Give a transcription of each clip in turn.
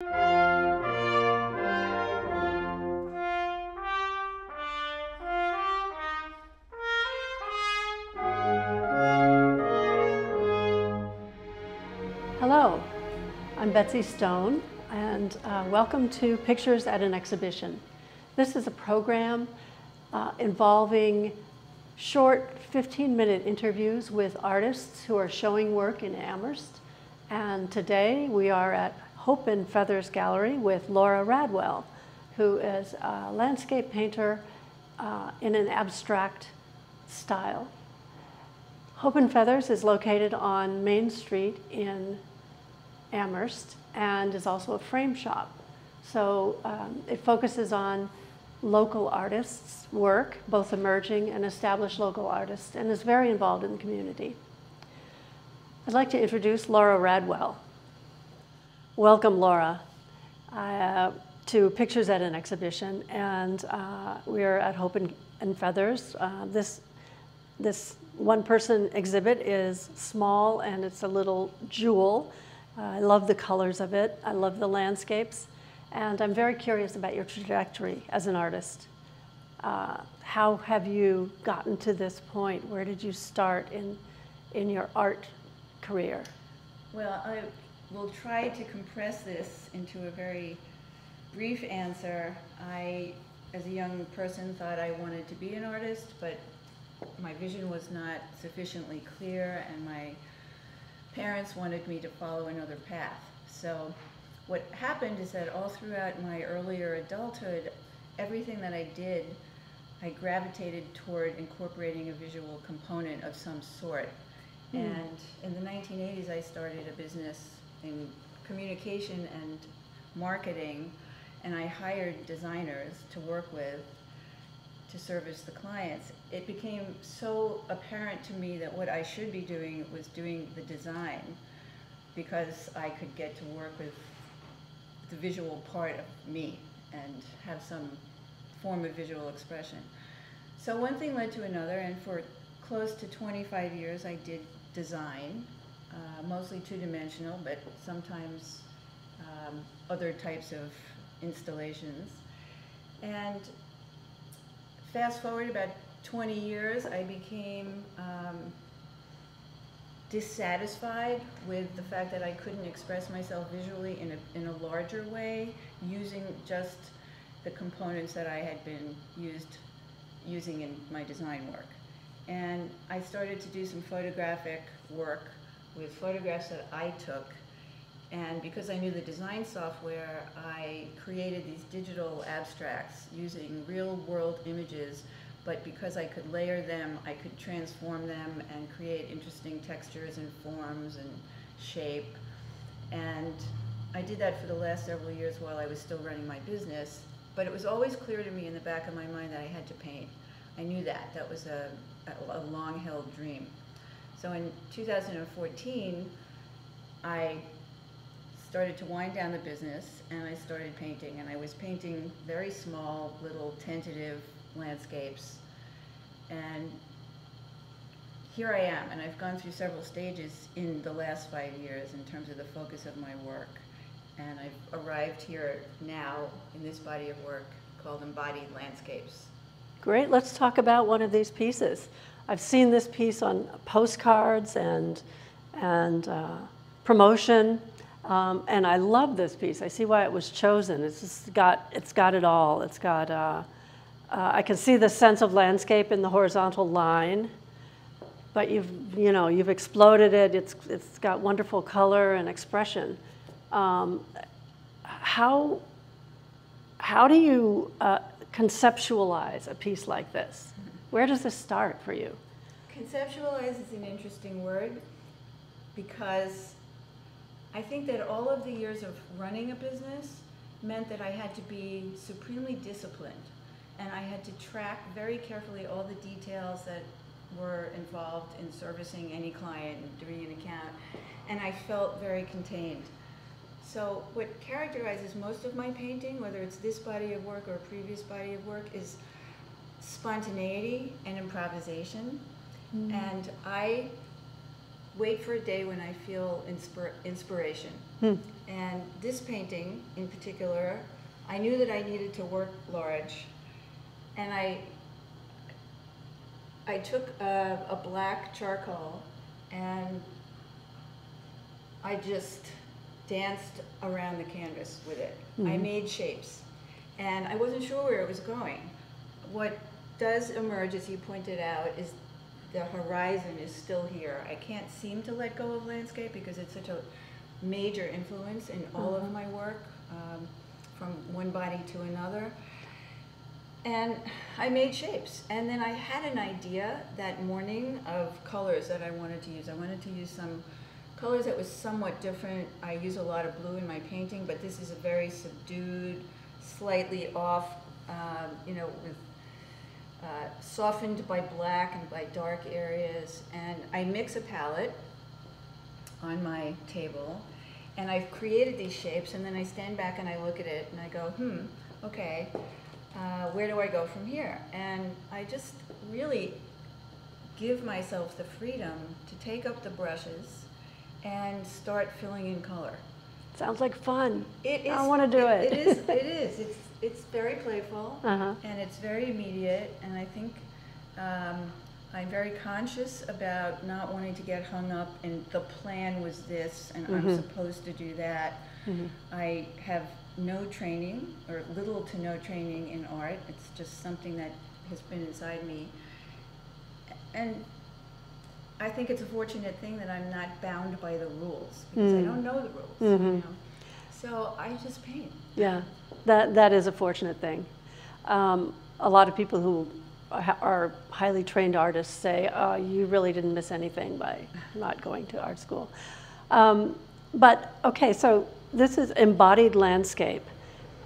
Hello, I'm Betsy Stone, and uh, welcome to Pictures at an Exhibition. This is a program uh, involving short 15-minute interviews with artists who are showing work in Amherst. And today we are at Hope and Feathers Gallery with Laura Radwell, who is a landscape painter uh, in an abstract style. Hope and Feathers is located on Main Street in Amherst and is also a frame shop. So um, it focuses on local artists' work, both emerging and established local artists, and is very involved in the community. I'd like to introduce Laura Radwell. Welcome, Laura, uh, to Pictures at an Exhibition, and uh, we are at Hope and, and Feathers. Uh, this, this one-person exhibit is small and it's a little jewel. Uh, I love the colors of it. I love the landscapes. And I'm very curious about your trajectory as an artist. Uh, how have you gotten to this point? Where did you start in, in your art career? Well, I will try to compress this into a very brief answer. I, as a young person, thought I wanted to be an artist, but my vision was not sufficiently clear, and my parents wanted me to follow another path. So what happened is that all throughout my earlier adulthood, everything that I did, I gravitated toward incorporating a visual component of some sort. Mm. And in the 1980s, I started a business in communication and marketing, and I hired designers to work with to service the clients. It became so apparent to me that what I should be doing was doing the design because I could get to work with the visual part of me and have some form of visual expression. So one thing led to another, and for close to 25 years I did design, uh, mostly two-dimensional, but sometimes um, other types of installations. And fast forward about 20 years, I became um, dissatisfied with the fact that I couldn't express myself visually in a, in a larger way using just the components that I had been used using in my design work. And I started to do some photographic work with photographs that I took. And because I knew the design software, I created these digital abstracts using real world images but because I could layer them, I could transform them and create interesting textures and forms and shape. And I did that for the last several years while I was still running my business. But it was always clear to me in the back of my mind that I had to paint. I knew that. That was a, a, a long-held dream. So in 2014, I started to wind down the business and I started painting. And I was painting very small, little tentative landscapes. And here I am, and I've gone through several stages in the last five years in terms of the focus of my work. And I've arrived here now in this body of work called Embodied Landscapes. Great, let's talk about one of these pieces. I've seen this piece on postcards and, and uh, promotion, um, and I love this piece. I see why it was chosen. It's just got, it's got it all. It's got uh, uh, I can see the sense of landscape in the horizontal line, but you've, you know, you've exploded it. It's, it's got wonderful color and expression. Um, how, how do you uh, conceptualize a piece like this? Where does this start for you? Conceptualize is an interesting word because I think that all of the years of running a business meant that I had to be supremely disciplined and I had to track very carefully all the details that were involved in servicing any client and doing an account, and I felt very contained. So what characterizes most of my painting, whether it's this body of work or a previous body of work, is spontaneity and improvisation. Mm. And I wait for a day when I feel inspir inspiration. Mm. And this painting in particular, I knew that I needed to work large. And I, I took a, a black charcoal and I just danced around the canvas with it. I Mhm. made shapes. And I wasn't sure where it was going. What does emerge, as you pointed out, is the horizon is still here. I can't seem to let go of landscape because it's such a major influence in all of Mhm. my work, um, from one body to another. And I made shapes. And then I had an idea that morning of colors that I wanted to use. I wanted to use some colors that was somewhat different. I use a lot of blue in my painting, but this is a very subdued, slightly off, um, you know, with uh, softened by black and by dark areas. And I mix a palette on my table, and I've created these shapes, and then I stand back and I look at it and I go, hmm, okay, uh, where do I go from here? And I just really give myself the freedom to take up the brushes and start filling in color. Sounds like fun. It is. I wanna do it. It is. It is. It's it's very playful Uh-huh. and it's very immediate. And I think um, I'm very conscious about not wanting to get hung up in the plan was this and I'm Mhm. supposed to do that. Mhm. I have no training or little to no training in art. It's just something that has been inside me. And I think it's a fortunate thing that I'm not bound by the rules because I Mm. don't know the rules. Mhm. You know? So I just paint. Yeah, that, that is a fortunate thing. Um, a lot of people who are highly trained artists say, oh, you really didn't miss anything by not going to art school. Um, but, okay, so this is embodied landscape.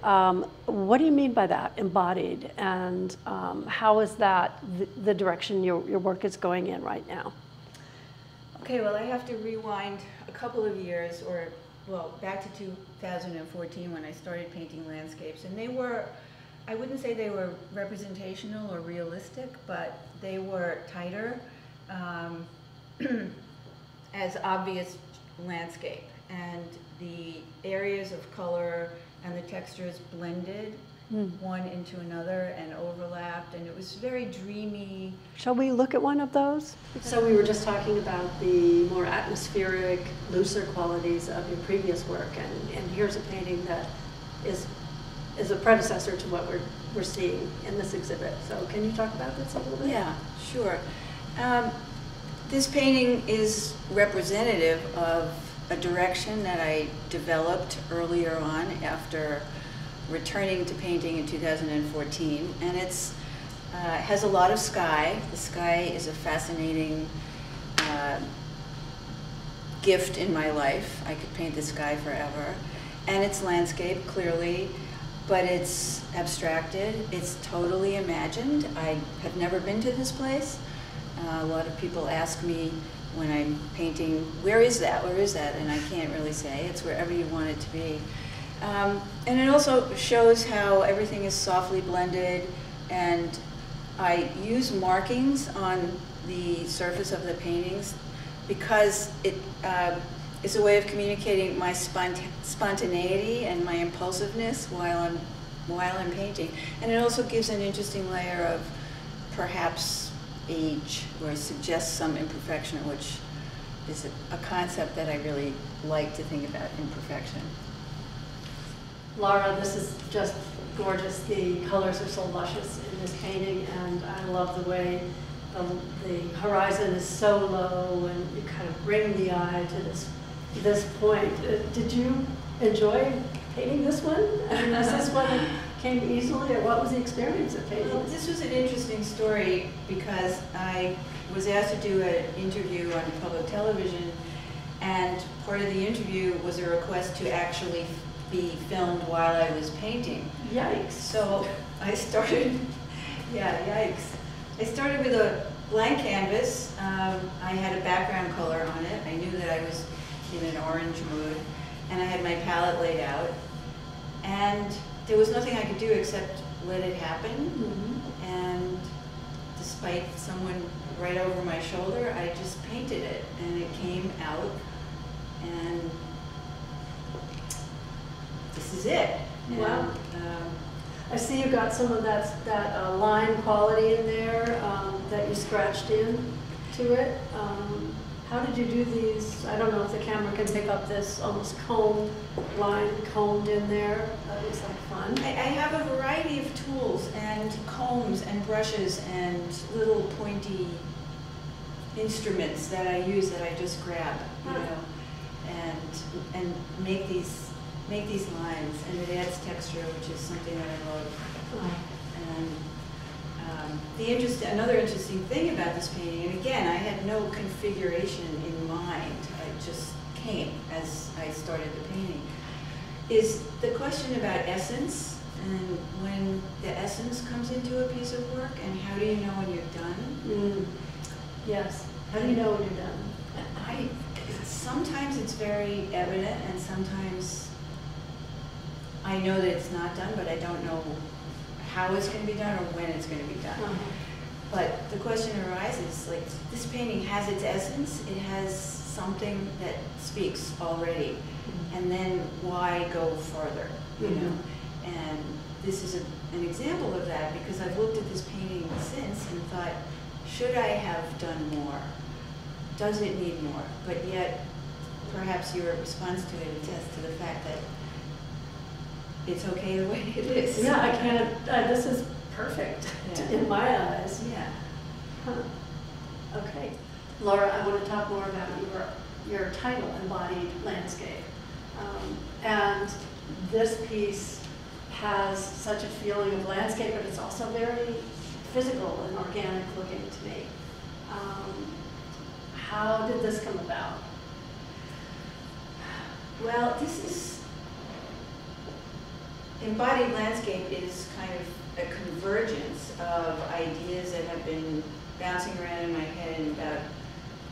Um, what do you mean by that, embodied? And um, how is that the, the direction your, your work is going in right now? Okay, well, I have to rewind a couple of years, or, well, back to 2014 when I started painting landscapes. And they were, I wouldn't say they were representational or realistic, but they were tighter, um, as obvious landscape. And the areas of color and the textures blended Hmm. one into another and overlapped, and it was very dreamy. Shall we look at one of those? So we were just talking about the more atmospheric, looser qualities of your previous work, and, and here's a painting that is, is a predecessor to what we're, we're seeing in this exhibit. So can you talk about this a little bit? Yeah, sure. Um, this painting is representative of a direction that I developed earlier on after returning to painting in 2014, and it's uh, has a lot of sky. The sky is a fascinating uh, gift in my life. I could paint the sky forever, and it's landscape clearly, but it's abstracted. It's totally imagined. I have never been to this place. Uh, a lot of people ask me when I'm painting, where is that? Where is that? And I can't really say. It's wherever you want it to be. Um, and it also shows how everything is softly blended and I use markings on the surface of the paintings because it uh, is a way of communicating my spont spontaneity and my impulsiveness while I'm, while I'm painting. And it also gives an interesting layer of perhaps age or suggests some imperfection, which is a concept that I really like to think about, imperfection. Laura, this is just gorgeous. The colors are so luscious in this painting, and I love the way the, the horizon is so low, and you kind of bring the eye to this this point. Uh, did you enjoy painting this one? I mean, is this one came easily, or what was the experience of painting? Well, this? this was an interesting story because I was asked to do an interview on public television, and part of the interview was a request to actually be filmed while I was painting. Yikes! So I started, yeah, yikes. I started with a blank canvas. Um, I had a background color on it. I knew that I was in an orange mood, and I had my palette laid out. And there was nothing I could do except let it happen. Mhm. And despite someone right over my shoulder, I just painted it, and it came out. And this is it. And, Wow. um, I see you got some of that, that uh, line quality in there um, that you scratched in to it. Um, How did you do these? I don't know if the camera can pick up this almost combed line combed in there. That looks like fun. I, I have a variety of tools and combs and brushes and little pointy instruments that I use that I just grab, you know, and, and make these, make these lines, and it adds texture, which is something that I love. And um, the interest, another interesting thing about this painting, and again, I had no configuration in mind, it just came as I started the painting, is the question about essence and when the essence comes into a piece of work and how do you know when you're done? Mm. Yes. How do you know when you're done? I, sometimes it's very evident and sometimes I know that it's not done, but I don't know how it's gonna be done or when it's gonna be done. Uh-huh. But the question arises, like, this painting has its essence, it has something that speaks already. And then why go further, you know? Mhm. And this is a, an example of that because I've looked at this painting since and thought, should I have done more? Does it need more? But yet, perhaps your response to it attests to the fact that it's okay the way it is. Yeah, I can't, uh, this is perfect Yeah. in my eyes. Yeah. Huh. Okay. Laura, I want to talk more about your, your title, Embodied Landscape. Um, And this piece has such a feeling of landscape, but it's also very physical and organic looking to me. Um, How did this come about? Well, this is, embodied landscape is kind of a convergence of ideas that have been bouncing around in my head and about,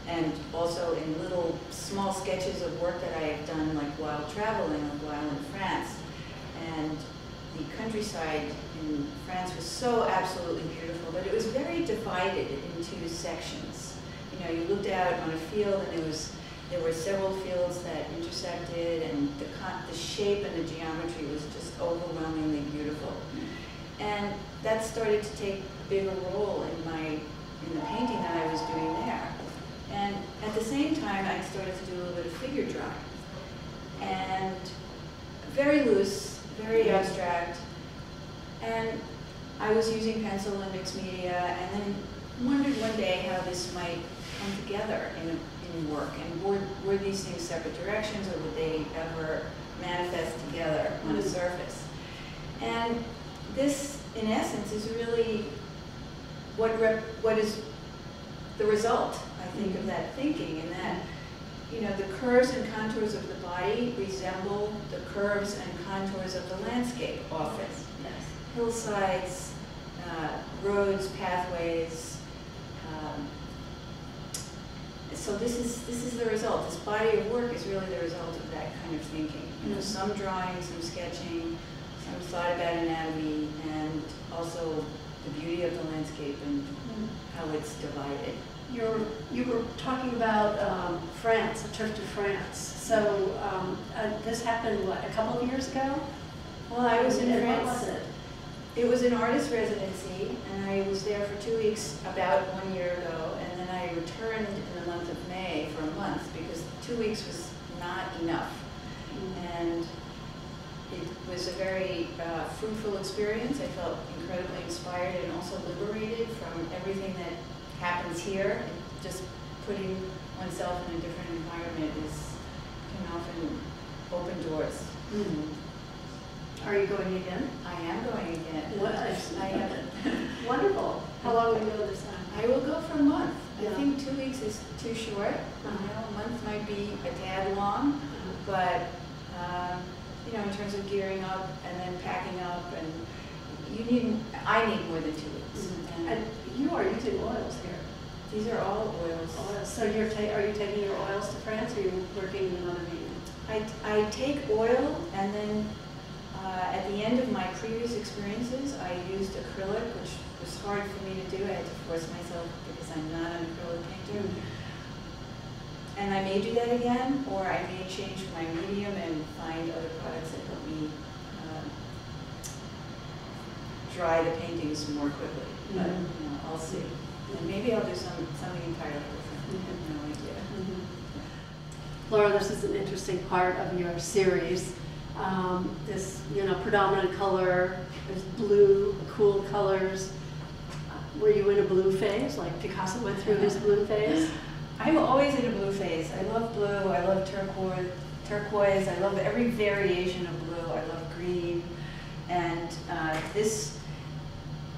and also in little small sketches of work that I have done, like while traveling, while in France. And the countryside in France was so absolutely beautiful, but it was very divided into sections. You know, you looked out on a field and there was there were several fields that intersected, and the, the shape and the geometry was just overwhelmingly beautiful. And that started to take a bigger role in my in the painting that I was doing there. And at the same time, I started to do a little bit of figure drawing, and very loose, very abstract. And I was using pencil and mixed media, and then wondered one day how this might come together in, in work, and were, were these things separate directions, or would they ever manifest together on a Mhm. surface? And this, in essence, is really what what is the result, I think, of that thinking, and that, you know, the curves and contours of the body resemble the curves and contours of the landscape often Yes. hillsides, uh, roads, pathways. um, So this is, this is the result. This body of work is really the result of that kind of thinking. You know, some drawing, some sketching, some thought about anatomy, and also the beauty of the landscape and how it's divided. You're, you were talking about um, France, a trip to France. So um, uh, this happened, what, a couple of years ago? Well, I was in And France. What was it? It was an artist residency, and I was there for two weeks about one year ago, and then I returned in the month of May for a month because two weeks was not enough. And it was a very uh, fruitful experience. I felt incredibly inspired and also liberated from everything that happens here. And just putting oneself in a different environment is can often open doors. Mhm. Are you going again? I am going again. What? I am. Wonderful. How long will you go this time? I will go for a month. I think two weeks is too short. You Uh-huh. know, a month might be a tad long, but, um, you know, in terms of gearing up and then packing up and you need, I need more than two weeks. And And you are using oils here. these are all oils. Oils. So you're ta, are you taking your oils to France or are you working in another medium? I, I take oil and then, uh, at the end of my previous experiences, I used acrylic, which was hard for me to do. I had to force myself because I'm not an acrylic painter. And I may do that again, or I may change my medium and find other products that help me uh, dry the paintings more quickly. But Mhm. you know, I'll see. And maybe I'll do some something entirely different. I have no idea. Laura, this is an interesting part of your series. Um, this, you know, predominant color is blue, cool colors. Uh, Were you in a blue phase, like Picasso went through his blue phase? I'm always in a blue phase. I love blue. I love turquoise. Turquoise. I love every variation of blue. I love green, and uh, this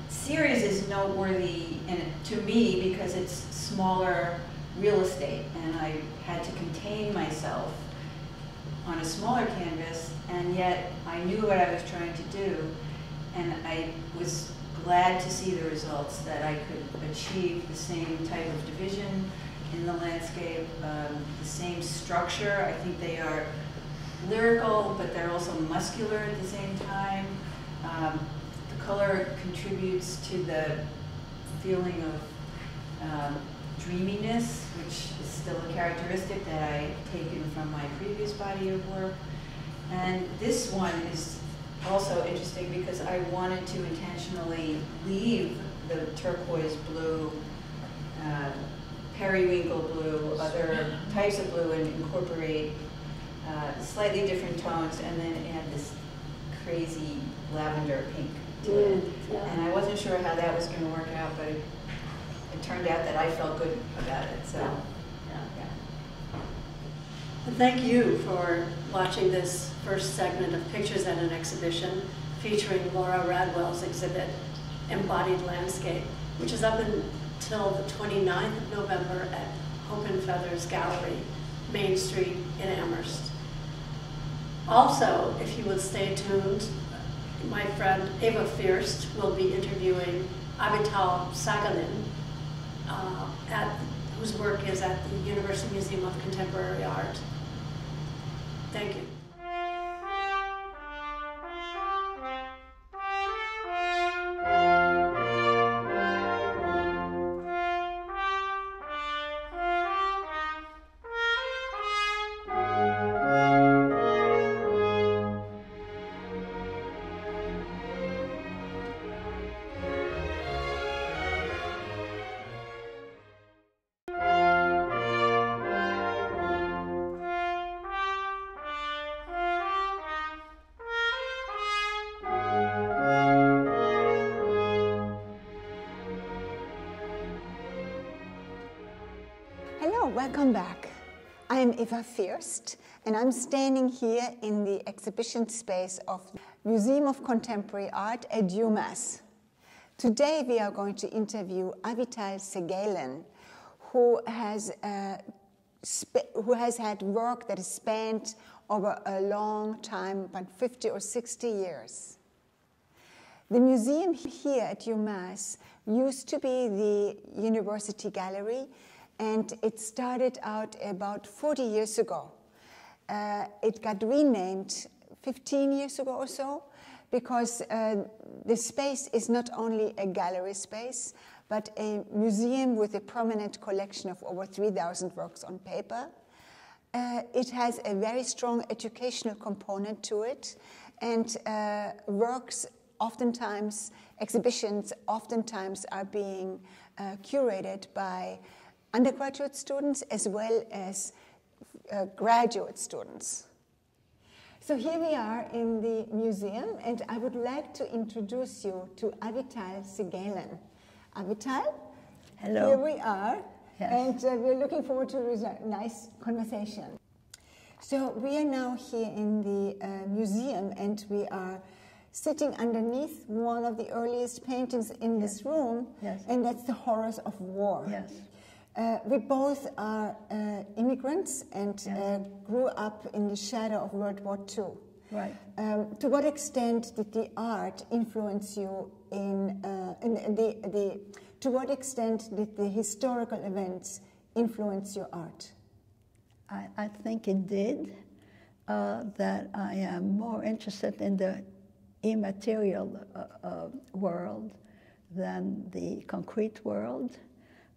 series is noteworthy in to me because it's smaller real estate, and I had to contain myself on a smaller canvas, and yet I knew what I was trying to do, and I was glad to see the results that I could achieve the same type of division in the landscape, um, the same structure. I think they are lyrical, but they're also muscular at the same time. Um, the color contributes to the feeling of um, dreaminess, which is still a characteristic that I've taken from my previous body of work. And this one is also interesting because I wanted to intentionally leave the turquoise blue, uh, periwinkle blue, other types of blue, and incorporate uh, slightly different tones, and then add this crazy lavender pink to it. Mm, yeah. And I wasn't sure how that was going to work out, but it, it turned out that I felt good about it. So, Yeah. yeah. And Thank you for watching this first segment of Pictures at an Exhibition featuring Laura Radwell's exhibit, Embodied Landscape, which is up until the 29th of November at Hope and Feathers Gallery, Main Street in Amherst. Also, if you would stay tuned, my friend Eva Fierst will be interviewing Avital Sagalyn, uh, at, whose work is at the University Museum of Contemporary Art. Thank you. Welcome back. I'm Eva Fierst, and I'm standing here in the exhibition space of the Museum of Contemporary Art at UMass. Today we are going to interview Avital Sagalyn, who has, uh, who has had work that has spanned over a long time, about 50 or 60 years. The museum here at UMass used to be the University Gallery, and it started out about 40 years ago. Uh, it got renamed 15 years ago or so because uh, the space is not only a gallery space, but a museum with a prominent collection of over 3,000 works on paper. Uh, it has a very strong educational component to it, and uh, works oftentimes, exhibitions oftentimes are being uh, curated by undergraduate students as well as uh, graduate students. So here we are in the museum, and I would like to introduce you to Avital Sagalyn. Avital, Hello. here we are, Yes. and uh, we're looking forward to a nice conversation. So we are now here in the uh, museum, and we are sitting underneath one of the earliest paintings in this room, Yes. and that's the horrors of war. Yes. Uh, we both are uh, immigrants and Yes. uh, grew up in the shadow of World War II. Right. Um, to what extent did the art influence you in, uh, in the, the, to what extent did the historical events influence your art? I, I think it did. Uh, that I am more interested in the immaterial uh, uh, world than the concrete world.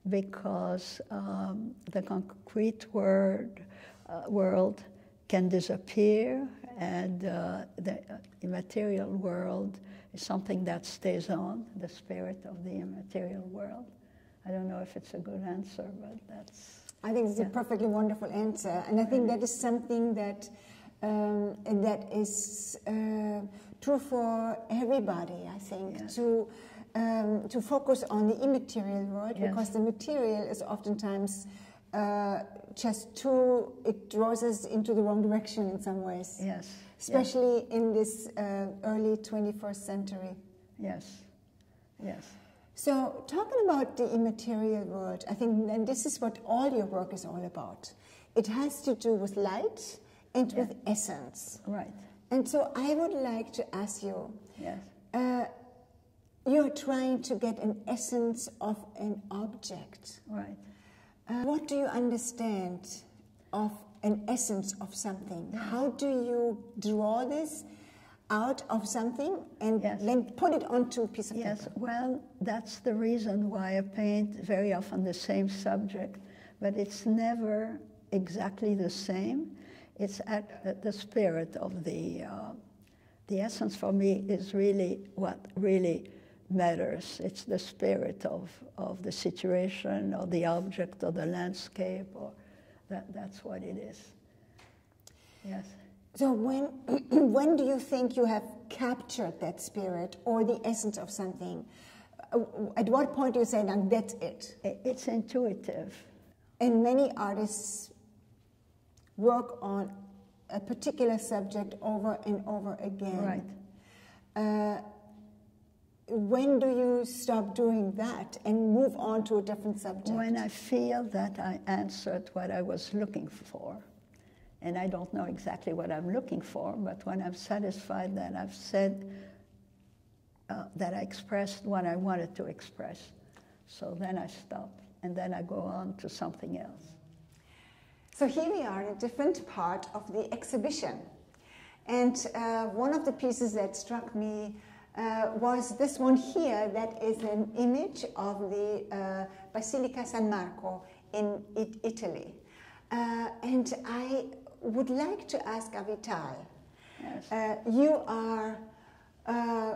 Because um, the concrete word, uh, world can disappear and uh, the immaterial world is something that stays on, the spirit of the immaterial world. I don't know if it's a good answer, but that's. I think it's yeah. a perfectly wonderful answer, and I think that is something that um, that is uh, true for everybody. I think to um, to focus on the immaterial world Yes. because the material is oftentimes uh, just too. It draws us into the wrong direction in some ways, Yes. especially in this uh, early 21st century. Yes. Yes. So, talking about the immaterial world, I think, and this is what all your work is all about. It has to do with light and with essence. Right. And so, I would like to ask you Yes. uh, you're trying to get an essence of an object. Right. Uh, what do you understand of an essence of something? How do you draw this out of something and Yes. then put it onto a piece of Yes, paper? well, that's the reason why I paint very often the same subject, but it's never exactly the same. It's at, at the spirit of the, uh, the essence for me is really what really matters. It's the spirit of, of the situation or the object or the landscape, or that, that's what it is. Yes. So when when do you think you have captured that spirit or the essence of something? Uh, At what point do you say, "Now that's it"? It's intuitive. And many artists work on a particular subject over and over again. Right. Uh, when do you stop doing that and move on to a different subject? When I feel that I answered what I was looking for, and I don't know exactly what I'm looking for, but when I'm satisfied that I've said, uh, that I expressed what I wanted to express, so then I stop, and then I go on to something else. So here we are in a different part of the exhibition. And uh, one of the pieces that struck me uh, was this one here that is an image of the uh, Basilica San Marco in it- Italy. Uh, and I would like to ask Avital, Yes. uh, you are, uh,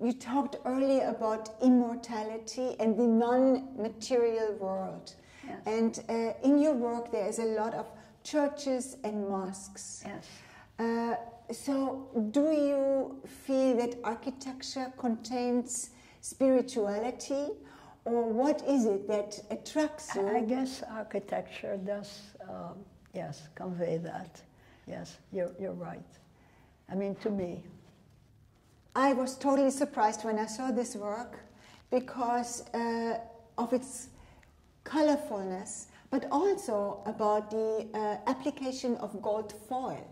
you talked earlier about immortality and the non-material world. Yes. And uh, in your work, there is a lot of churches and mosques. Yes. So, do you feel that architecture contains spirituality, or what is it that attracts you? I I guess architecture does, um, yes, convey that. Yes, you're, you're right. I mean, to me, I was totally surprised when I saw this work because uh, of its colorfulness, but also about the uh, application of gold foil.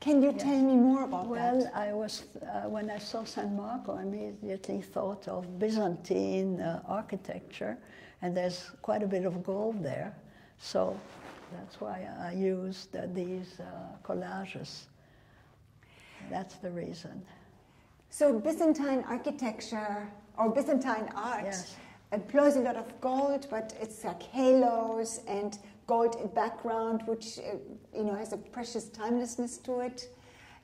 Can you tell me more about Well, that? I was uh, when I saw San Marco, I immediately thought of Byzantine uh, architecture, and there's quite a bit of gold there, so that's why I used uh, these uh, collages. That's the reason. So, Byzantine architecture or Byzantine art Yes. employs a lot of gold, but it's like halos and gold background, which uh, you know has a precious timelessness to it.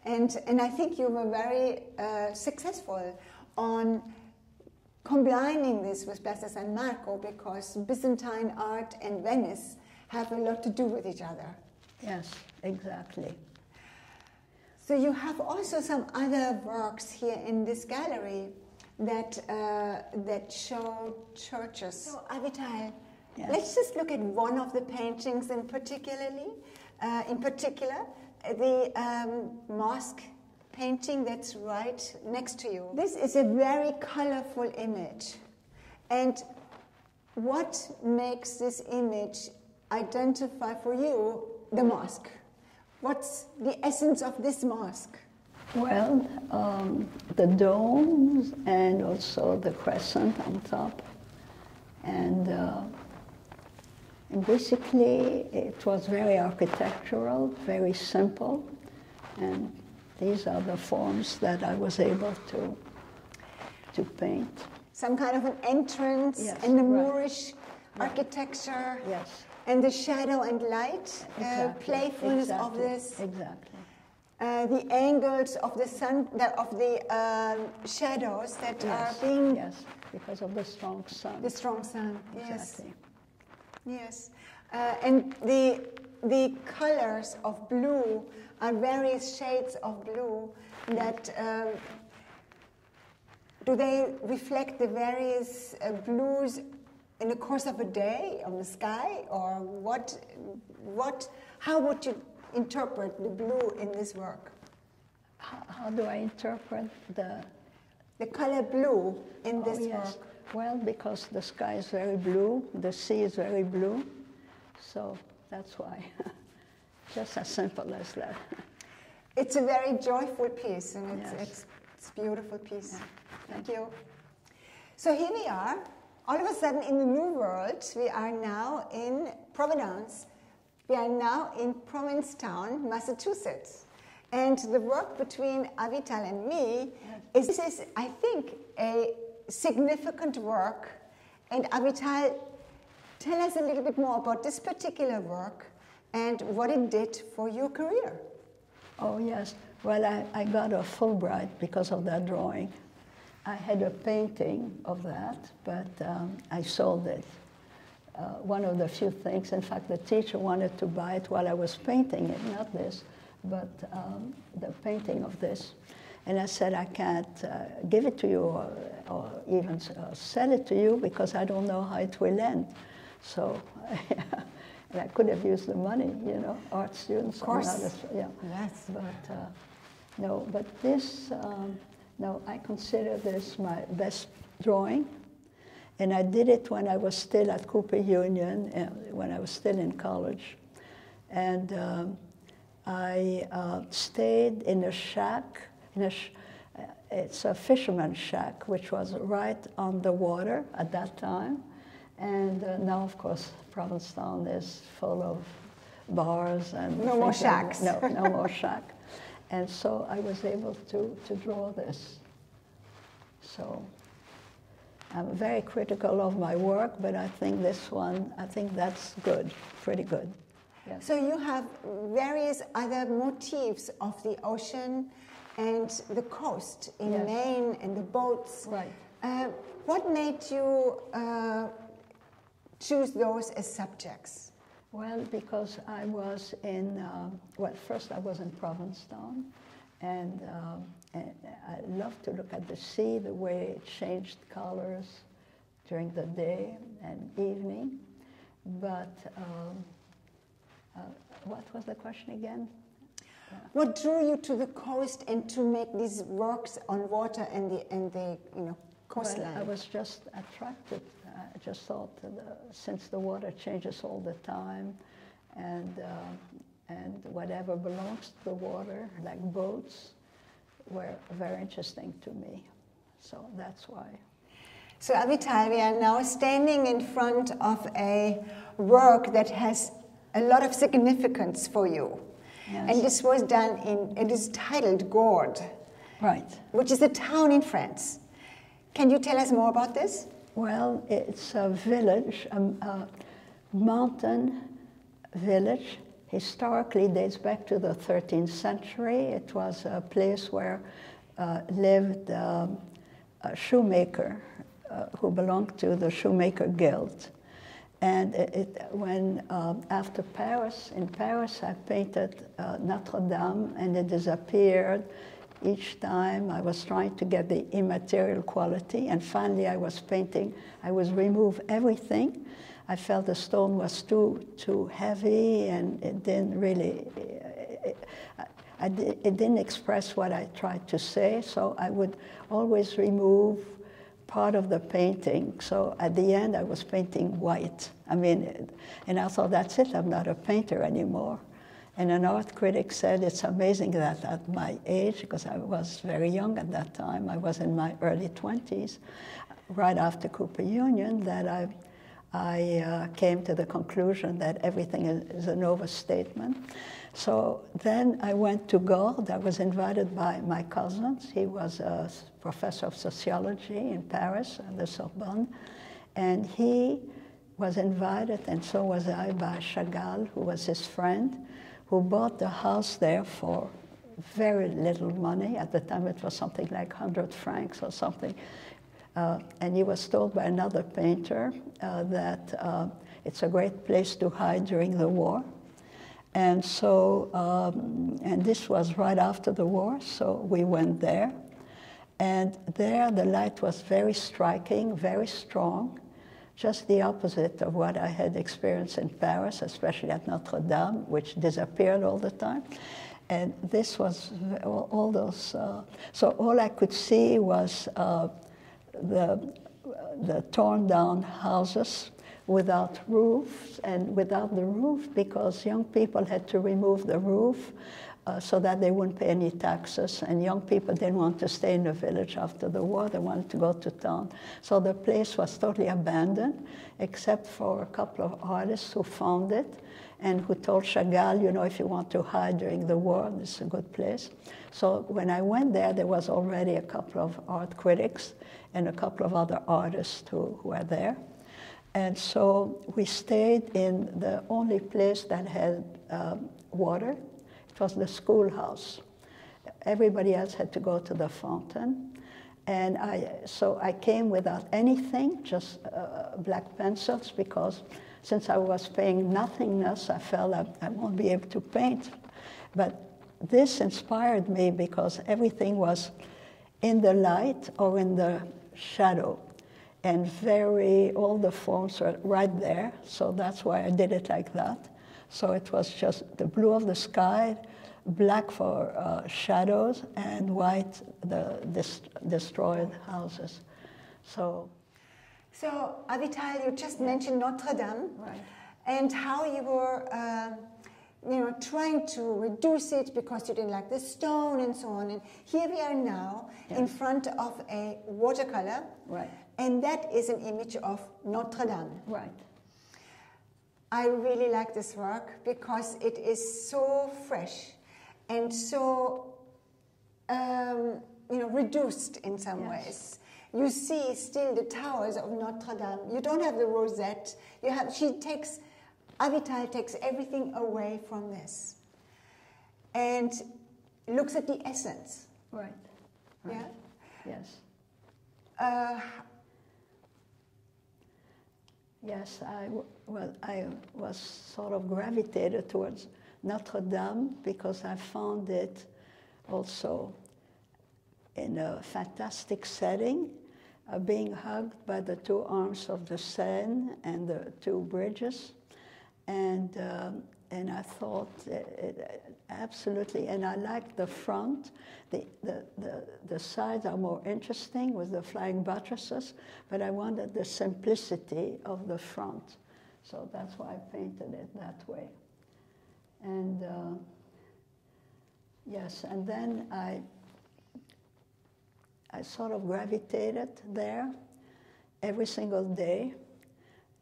And and I think you were very uh, successful on combining this with Piazza San Marco because Byzantine art and Venice have a lot to do with each other. Yes, exactly. So you have also some other works here in this gallery that uh, that show churches. So Avital, Yes. let's just look at one of the paintings in particularly. Uh, in particular, the um, mosque painting that's right next to you. This is a very colorful image, and what makes this image identify for you the mosque? What's the essence of this mosque? Well, um, the domes and also the crescent on top. And, uh, and basically, it was very architectural, very simple. And these are the forms that I was able to, to paint. Some kind of an entrance Yes, and the right. Moorish architecture Yes. and the shadow and light uh, Exactly, playfulness of this, Exactly. uh, the angles of the sun, the, of the um, shadows that Yes, are being yes, because of the strong sun. the strong sun. Yes, Exactly. Yes, uh, and the the colors of blue are various shades of blue that. Um, do they reflect the various uh, blues in the course of a day on the sky, or what? What? How would you interpret the blue in this work? How, how do I interpret the The color blue in Oh, this yes. work. Well, because the sky is very blue, the sea is very blue, so that's why. Just as simple as that. It's a very joyful piece, and it's, Yes. it's, it's a beautiful piece. Yeah. Thank you. So here we are. All of a sudden, in the New World, we are now in Providence. We are now in Provincetown, Massachusetts. And the work between Avital and me is, this is, I think, a significant work. And Avital, tell us a little bit more about this particular work and what it did for your career. Oh, yes. Well, I, I got a Fulbright because of that drawing. I had a painting of that, but um, I sold it. Uh, one of the few things, in fact, the teacher wanted to buy it while I was painting it, not this, but um, the painting of this. And I said, I can't uh, give it to you or, or even uh, sell it to you because I don't know how it will end. So, and I could have used the money, you know, art students. Of course. others, yeah. Yes. But uh, no, but this, um, no, I consider this my best drawing. And I did it when I was still at Cooper Union, uh, when I was still in college. And um, I uh, stayed in a shack, in a sh- uh, it's a fisherman's shack, which was right on the water at that time. And uh, now, of course, Provincetown is full of bars and No more shacks. No, no more shack. And so I was able to, to draw this. So I'm very critical of my work, but I think this one, I think that's good, pretty good. Yes. So you have various other motifs of the ocean and the coast in Yes. Maine and the boats. Right. Uh, what made you uh, choose those as subjects? Well, because I was in, uh, well, first I was in Provincetown, and, um, and I loved to look at the sea, the way it changed colors during the day and evening. But um, uh, what was the question again? What drew you to the coast and to make these works on water and the and the you know coastline? Well, I was just attracted. I just thought that uh, since the water changes all the time, and uh, and whatever belongs to the water, like boats, were very interesting to me. So that's why. So Avital, we are now standing in front of a work that has a lot of significance for you. Yes. And this was done in, it is titled Gordes, Right. which is a town in France. Can you tell us more about this? Well, it's a village, a, a mountain village. Historically, dates back to the 13th century. It was a place where uh, lived um, a shoemaker uh, who belonged to the Shoemaker Guild. And it, it- when, um, after Paris, in Paris, I painted uh, Notre Dame and it disappeared. Each time I was trying to get the immaterial quality, and finally I was painting, I was remove everything. I felt the stone was too, too heavy and it didn't really, I, I it didn't express what I tried to say, so I would always remove part of the painting. So at the end, I was painting white. I mean, and I thought, that's it, I'm not a painter anymore. And an art critic said, it's amazing that at my age, because I was very young at that time, I was in my early 20s, right after Cooper Union, that I, I uh, came to the conclusion that everything is, is an overstatement. So then I went to Gordes. I was invited by my cousins. He was a professor of sociology in Paris at the Sorbonne. And he was invited, and so was I, by Chagall, who was his friend, who bought the house there for very little money. At the time, it was something like 100 francs or something. Uh, and he was told by another painter uh, that uh, it's a great place to hide during the war. And so, um, and this was right after the war, so we went there. And there the light was very striking, very strong, just the opposite of what I had experienced in Paris, especially at Notre Dame, which disappeared all the time. And this was all, those, uh, so all I could see was uh, the, the torn down houses without roofs and without the roof because young people had to remove the roof uh, so that they wouldn't pay any taxes. And young people didn't want to stay in the village after the war, they wanted to go to town. So the place was totally abandoned, except for a couple of artists who found it and who told Chagall, you know, if you want to hide during the war, this is a good place. So when I went there, there was already a couple of art critics and a couple of other artists who, who were there. And so we stayed in the only place that had um, water. It was the schoolhouse. Everybody else had to go to the fountain. And I, so I came without anything, just uh, black pencils, because since I was paying nothingness, I felt I, I won't be able to paint. But this inspired me because everything was in the light or in the shadow and very, all the forms were right there. So that's why I did it like that. So it was just the blue of the sky, black for uh, shadows, and white the dest destroyed houses. So. So Avital, you just mentioned Notre Dame, right. and how you were. Uh, you know, trying to reduce it because you didn't like the stone and so on. And here we are now yeah. in front of a watercolor. Right. And that is an image of Notre Dame. Right. I really like this work because it is so fresh and so, um, you know, reduced in some yes. ways. You see still the towers of Notre Dame. You don't have the rosette. You have. She takes Avital takes everything away from this and looks at the essence. Right. right. Yeah? Yes. Uh, yes, I, well, I was sort of gravitated towards Notre Dame because I found it also in a fantastic setting, uh, being hugged by the two arms of the Seine and the two bridges. And um, and I thought it, it, absolutely, and I liked the front. The, the, the, the sides are more interesting with the flying buttresses, but I wanted the simplicity of the front. So that's why I painted it that way. And uh, yes, and then I, I sort of gravitated there every single day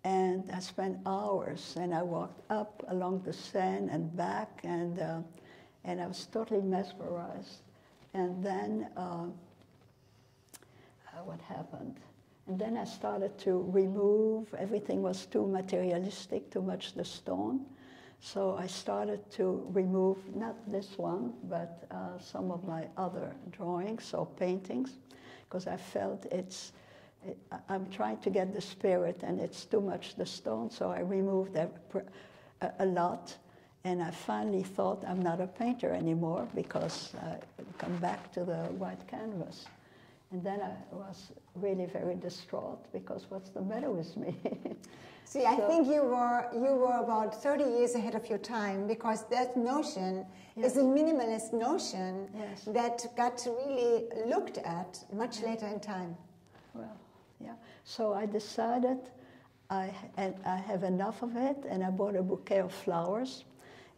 and I spent hours, and I walked up along the Seine and back, and, uh, and I was totally mesmerized. And then, uh, uh, what happened? And then I started to remove, everything was too materialistic, too much the stone. So I started to remove, not this one, but uh, some of my other drawings or paintings, because I felt it's, I'm trying to get the spirit, and it's too much the stone, so I removed a, a lot. And I finally thought I'm not a painter anymore because I come back to the white canvas. And then I was really very distraught because what's the matter with me? See, so, I think you were you were about 30 years ahead of your time because that notion yes. is a minimalist notion yes. that got really looked at much later in time. Well, yeah. So I decided I, and I have enough of it, and I bought a bouquet of flowers.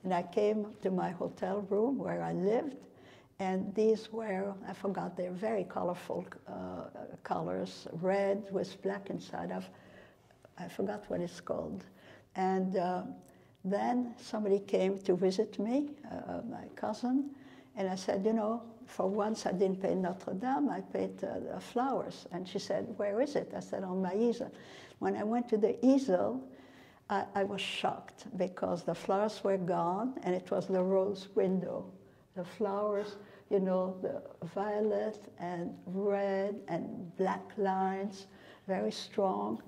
And I came to my hotel room where I lived, and these were, I forgot, they're very colorful uh, colors, red with black inside. I've, I forgot what it's called. And uh, then somebody came to visit me, uh, my cousin, And I said, you know, for once I didn't paint Notre Dame, I painted uh, flowers. And she said, where is it? I said, on my easel. When I went to the easel, I, I was shocked because the flowers were gone and it was the rose window. The flowers, you know, the violet and red and black lines, very strong.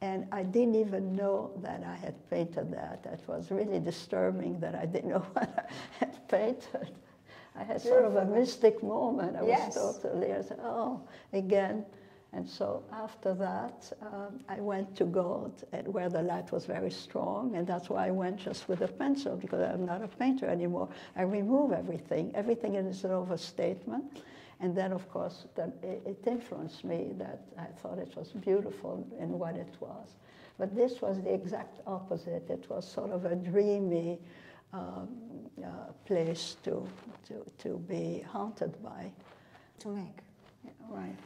And I didn't even know that I had painted that. That was really disturbing that I didn't know what I had painted. I had sort of a mystic moment. I Yes. was totally, I said, oh, again. And so after that, um, I went to God at where the light was very strong, and that's why I went just with a pencil because I'm not a painter anymore. I remove everything. Everything is an overstatement. And then, of course, it influenced me that I thought it was beautiful in what it was. But this was the exact opposite. It was sort of a dreamy um, uh, place to, to, to be haunted by. To make. Yeah, right.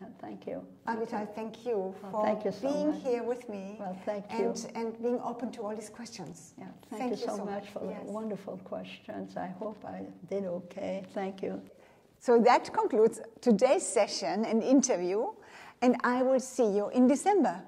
Yeah, thank you. Avital, thank you Well, for thank you so being much. here with me Well, thank you. and, and being open to all these questions. Yeah, thank, you so, much for Yes. the wonderful questions. I hope I did okay. Thank you. So that concludes today's session and interview, and I will see you in December.